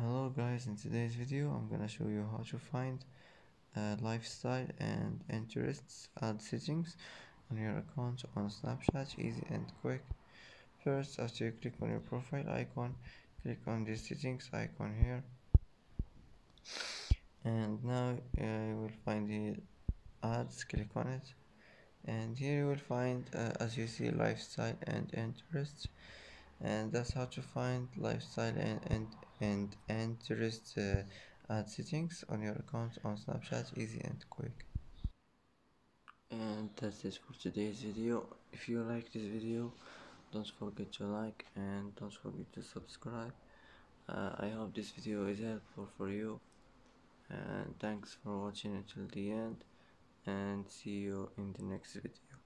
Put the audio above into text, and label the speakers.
Speaker 1: Hello guys, in today's video I'm gonna show you how to find uh, lifestyle and interests ad settings on your account on Snapchat. Easy and quick. First after you click on your profile icon, click on the settings icon here. And now uh, you will find the ads, click on it. And here you will find uh, as you see lifestyle and interests and that's how to find lifestyle and and, and interest uh, ad settings on your account on snapchat easy and quick. And that's it for today's video. If you like this video don't forget to like and don't forget to subscribe. Uh, i hope this video is helpful for you. And thanks for watching until the end and see you in the next video